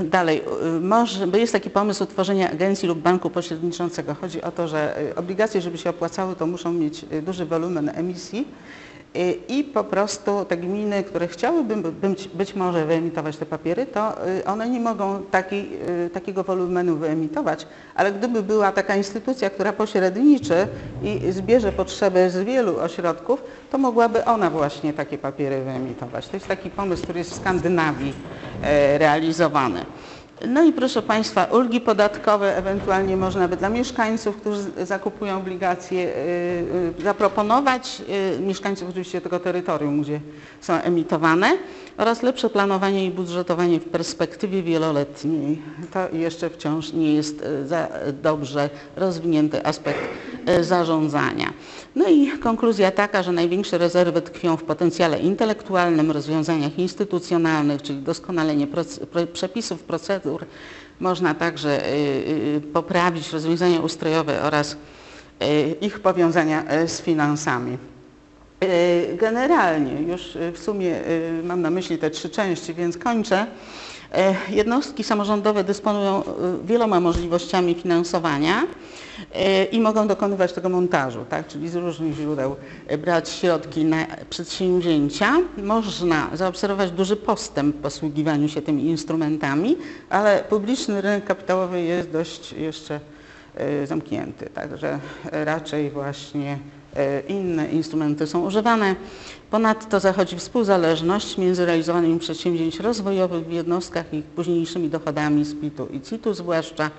Y, Dalej, y, może, jest taki pomysł utworzenia agencji lub banku pośredniczącego. Chodzi o to, że y, obligacje, żeby się opłacały, to muszą mieć duży wolumen emisji i po prostu te gminy, które chciałyby być, być może wyemitować te papiery, to y, one nie mogą takiej, y, takiego wolumenu wyemitować, ale gdyby była taka instytucja, która pośredniczy i zbierze potrzeby z wielu ośrodków, to mogłaby ona właśnie takie papiery wyemitować. To jest taki pomysł, który jest w Skandynawii e, realizowany. No i proszę Państwa, ulgi podatkowe ewentualnie można by dla mieszkańców, którzy zakupują obligacje, y, y, zaproponować, y, mieszkańców oczywiście tego terytorium, gdzie są emitowane oraz lepsze planowanie i budżetowanie w perspektywie wieloletniej. To jeszcze wciąż nie jest za dobrze rozwinięty aspekt zarządzania. No i konkluzja taka, że największe rezerwy tkwią w potencjale intelektualnym, rozwiązaniach instytucjonalnych, czyli doskonalenie przepisów, procedur. Można także y, y, poprawić rozwiązania ustrojowe oraz y, ich powiązania z finansami. Generalnie, już w sumie mam na myśli te trzy części, więc kończę. Y, Jednostki samorządowe dysponują y, wieloma możliwościami finansowania y, i mogą dokonywać tego montażu, tak? czyli z różnych źródeł brać środki na przedsięwzięcia. Można zaobserwować duży postęp w posługiwaniu się tymi instrumentami, ale publiczny rynek kapitałowy jest dość jeszcze zamknięty, także raczej właśnie e, inne instrumenty są używane. Ponadto zachodzi współzależność między realizowanymi przedsięwzięć rozwojowych w jednostkach i późniejszymi dochodami z PIT-u i CIT-u zwłaszcza,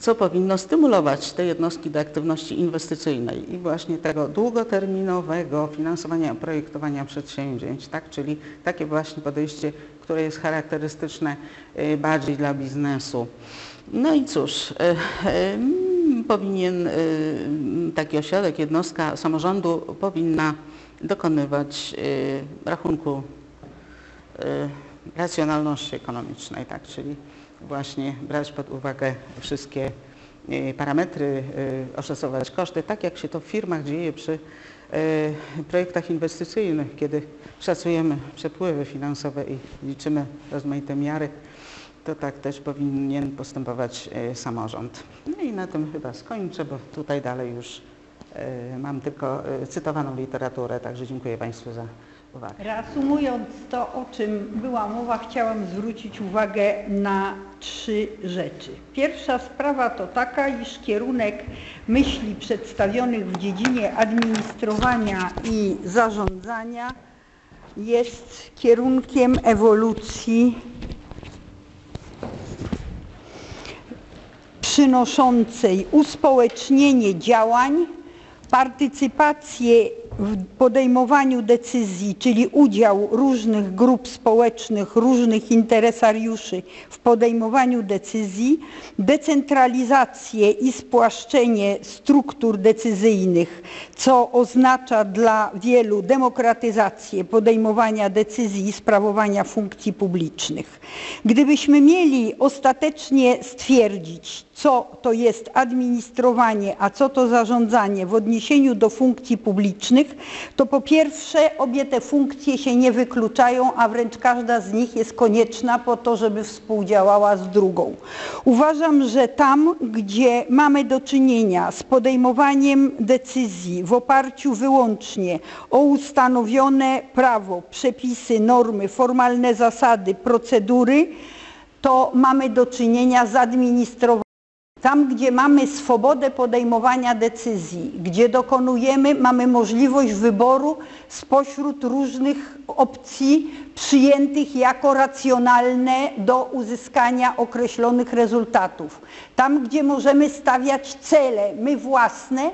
co powinno stymulować te jednostki do aktywności inwestycyjnej i właśnie tego długoterminowego finansowania, projektowania przedsięwzięć, tak? czyli takie właśnie podejście, które jest charakterystyczne e, bardziej dla biznesu. No i cóż, e, mm, powinien taki ośrodek, jednostka samorządu powinna dokonywać e, rachunku e, racjonalności ekonomicznej, tak, czyli właśnie brać pod uwagę wszystkie e, parametry, oszacować koszty, tak jak się to w firmach dzieje przy projektach inwestycyjnych, kiedy szacujemy przepływy finansowe i liczymy rozmaite miary, to tak też powinien postępować samorząd. No i na tym chyba skończę, bo tutaj dalej już mam tylko e, cytowaną literaturę, także dziękuję Państwu za uwagę. Reasumując to, o czym była mowa, chciałam zwrócić uwagę na trzy rzeczy. Pierwsza sprawa to taka, iż kierunek myśli przedstawionych w dziedzinie administrowania i zarządzania jest kierunkiem ewolucji przynoszącej uspołecznienie działań, partycypację w podejmowaniu decyzji, czyli udział różnych grup społecznych, różnych interesariuszy w podejmowaniu decyzji, decentralizację i spłaszczenie struktur decyzyjnych, co oznacza dla wielu demokratyzację podejmowania decyzji i sprawowania funkcji publicznych. Gdybyśmy mieli ostatecznie stwierdzić, co to jest administrowanie, a co to zarządzanie w odniesieniu do funkcji publicznych, to po pierwsze obie te funkcje się nie wykluczają, a wręcz każda z nich jest konieczna po to, żeby współdziałała z drugą. Uważam, że tam, gdzie mamy do czynienia z podejmowaniem decyzji w oparciu wyłącznie o ustanowione prawo, przepisy, normy, formalne zasady, procedury, to mamy do czynienia z administrowaniem. Tam, gdzie mamy swobodę podejmowania decyzji, gdzie dokonujemy, mamy możliwość wyboru spośród różnych opcji przyjętych jako racjonalne do uzyskania określonych rezultatów. Tam, gdzie możemy stawiać cele, my własne,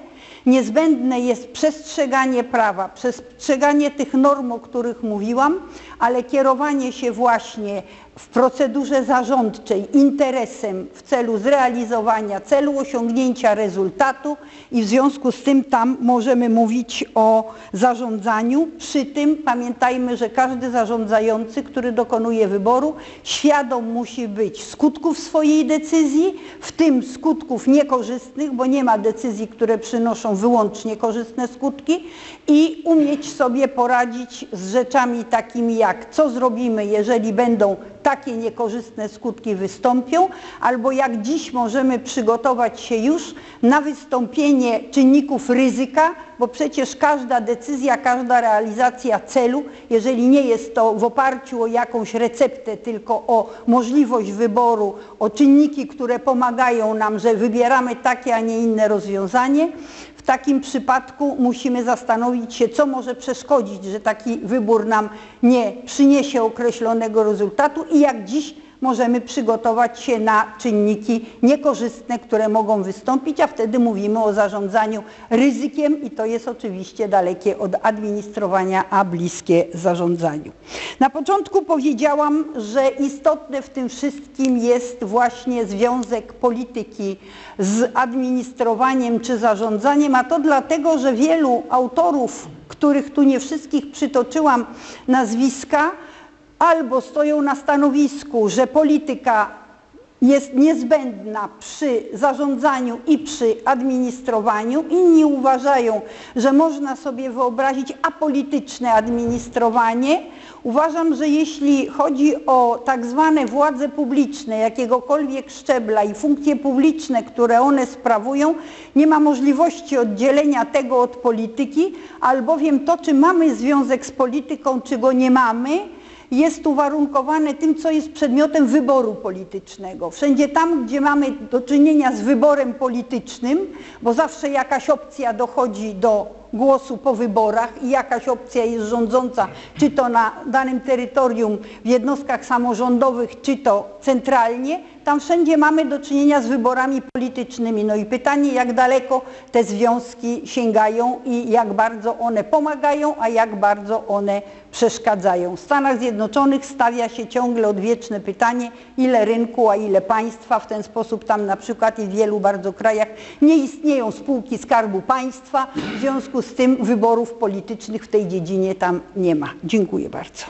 niezbędne jest przestrzeganie prawa, przestrzeganie tych norm, o których mówiłam, ale kierowanie się właśnie w procedurze zarządczej interesem w celu zrealizowania celu, osiągnięcia rezultatu i w związku z tym tam możemy mówić o zarządzaniu. Przy tym pamiętajmy, że każdy zarządzający, który dokonuje wyboru, świadom musi być skutków swojej decyzji, w tym skutków niekorzystnych, bo nie ma decyzji, które przynoszą wyłącznie korzystne skutki i umieć sobie poradzić z rzeczami takimi jak co zrobimy, jeżeli będą takie niekorzystne skutki wystąpią, albo jak dziś możemy przygotować się już na wystąpienie czynników ryzyka, bo przecież każda decyzja, każda realizacja celu, jeżeli nie jest to w oparciu o jakąś receptę, tylko o możliwość wyboru, o czynniki, które pomagają nam, że wybieramy takie, a nie inne rozwiązanie, takim przypadku musimy zastanowić się, co może przeszkodzić, że taki wybór nam nie przyniesie określonego rezultatu i jak dziś możemy przygotować się na czynniki niekorzystne, które mogą wystąpić, a wtedy mówimy o zarządzaniu ryzykiem i to jest oczywiście dalekie od administrowania, a bliskie zarządzaniu. Na początku powiedziałam, że istotne w tym wszystkim jest właśnie związek polityki z administrowaniem czy zarządzaniem, a to dlatego, że wielu autorów, których tu nie wszystkich przytoczyłam nazwiska, albo stoją na stanowisku, że polityka jest niezbędna przy zarządzaniu i przy administrowaniu. Inni uważają, że można sobie wyobrazić apolityczne administrowanie. Uważam, że jeśli chodzi o tak zwane władze publiczne jakiegokolwiek szczebla i funkcje publiczne, które one sprawują, nie ma możliwości oddzielenia tego od polityki, albowiem to, czy mamy związek z polityką, czy go nie mamy, jest uwarunkowane tym, co jest przedmiotem wyboru politycznego. Wszędzie tam, gdzie mamy do czynienia z wyborem politycznym, bo zawsze jakaś opcja dochodzi do głosu po wyborach i jakaś opcja jest rządząca, czy to na danym terytorium w jednostkach samorządowych, czy to centralnie, tam wszędzie mamy do czynienia z wyborami politycznymi. No i pytanie, jak daleko te związki sięgają i jak bardzo one pomagają, a jak bardzo one przeszkadzają. W Stanach Zjednoczonych stawia się ciągle odwieczne pytanie, ile rynku, a ile państwa. W ten sposób tam na przykład i w wielu bardzo krajach nie istnieją spółki Skarbu Państwa. W związku z tym wyborów politycznych w tej dziedzinie tam nie ma. Dziękuję bardzo.